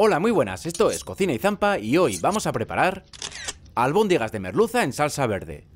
Hola, muy buenas, esto es Cocina y Zampa y hoy vamos a preparar albóndigas de merluza en salsa verde.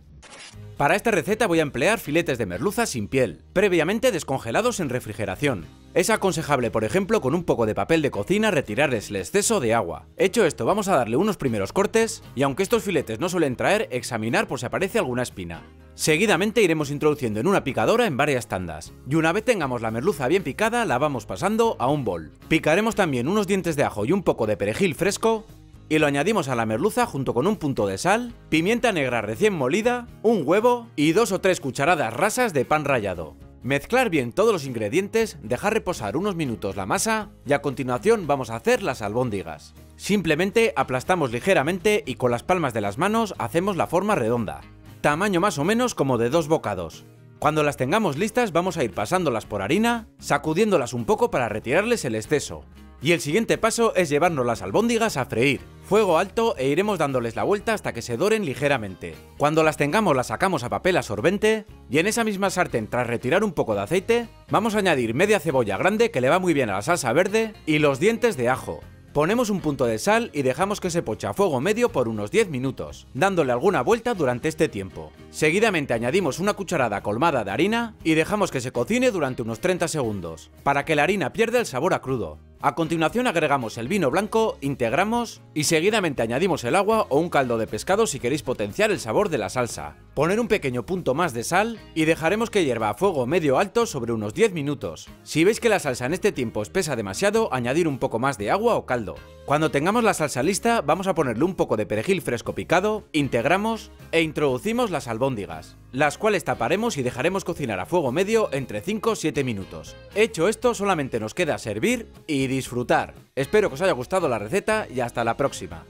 Para esta receta voy a emplear filetes de merluza sin piel, previamente descongelados en refrigeración. Es aconsejable, por ejemplo, con un poco de papel de cocina retirarles el exceso de agua. Hecho esto, vamos a darle unos primeros cortes y aunque estos filetes no suelen traer, examinar por si aparece alguna espina. Seguidamente iremos introduciendo en una picadora en varias tandas, y una vez tengamos la merluza bien picada, la vamos pasando a un bol. Picaremos también unos dientes de ajo y un poco de perejil fresco, y lo añadimos a la merluza junto con un punto de sal, pimienta negra recién molida, un huevo y dos o tres cucharadas rasas de pan rallado. Mezclar bien todos los ingredientes, dejar reposar unos minutos la masa y a continuación vamos a hacer las albóndigas. Simplemente aplastamos ligeramente y con las palmas de las manos hacemos la forma redonda, tamaño más o menos como de dos bocados. Cuando las tengamos listas vamos a ir pasándolas por harina, sacudiéndolas un poco para retirarles el exceso. Y el siguiente paso es llevarnos las albóndigas a freír. Fuego alto e iremos dándoles la vuelta hasta que se doren ligeramente. Cuando las tengamos las sacamos a papel absorbente y en esa misma sartén tras retirar un poco de aceite vamos a añadir media cebolla grande que le va muy bien a la salsa verde y los dientes de ajo. Ponemos un punto de sal y dejamos que se poche a fuego medio por unos 10 minutos, dándole alguna vuelta durante este tiempo. Seguidamente añadimos una cucharada colmada de harina y dejamos que se cocine durante unos 30 segundos, para que la harina pierda el sabor a crudo. A continuación agregamos el vino blanco, integramos y seguidamente añadimos el agua o un caldo de pescado si queréis potenciar el sabor de la salsa. Poner un pequeño punto más de sal y dejaremos que hierva a fuego medio alto sobre unos 10 minutos. Si veis que la salsa en este tiempo espesa demasiado, añadir un poco más de agua o caldo. Cuando tengamos la salsa lista, vamos a ponerle un poco de perejil fresco picado, integramos e introducimos las albóndigas, las cuales taparemos y dejaremos cocinar a fuego medio entre 5 o 7 minutos. Hecho esto, solamente nos queda servir y disfrutar. Espero que os haya gustado la receta y hasta la próxima.